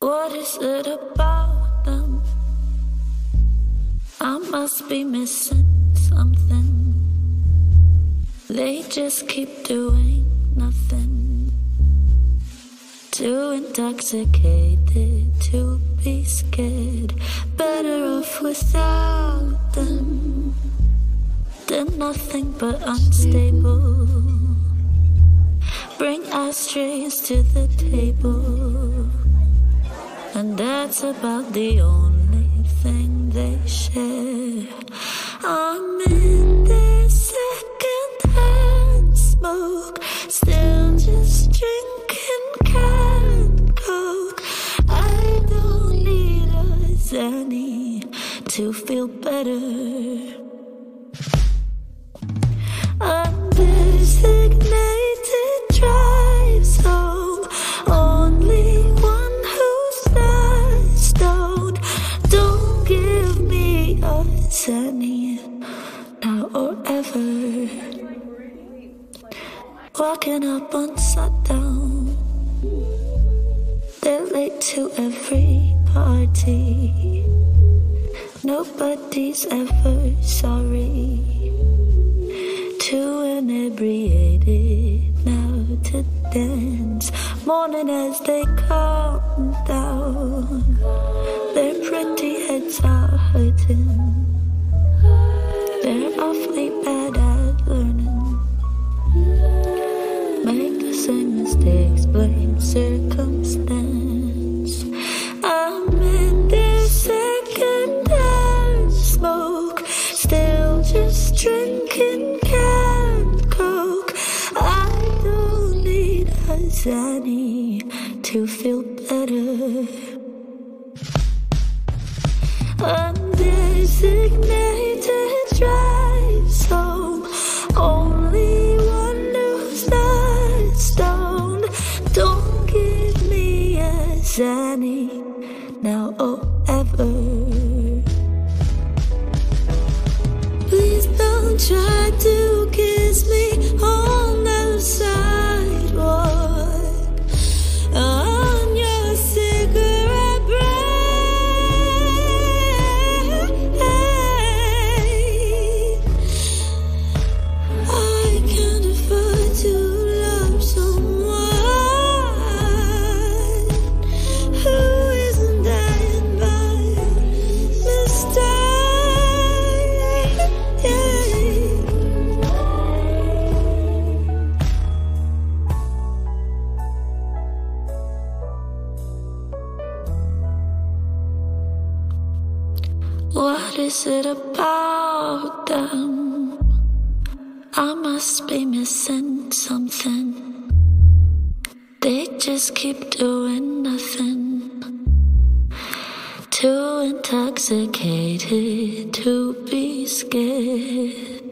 What is it about them? I must be missing something. They just keep doing nothing. Too intoxicated to be scared. Better off without them than nothing but unstable. Bring our ashtrays to the table. And that's about the only thing they share. I'm in this secondhand smoke, still just drinking canned coke. I don't need a Xanny to feel better. Now or ever. Walking up on sundown. They're late to every party. Nobody's ever sorry. Too inebriated now to dance. Morning as they calm down. Their pretty heads are hurting. Blame circumstance. I'm in this second hand smoke, still just drinking canned coke. I don't need a Xanny to feel better. Undesignated a Xanny now or What is it about them? I must be missing something. They just keep doing nothing. Too intoxicated to be scared.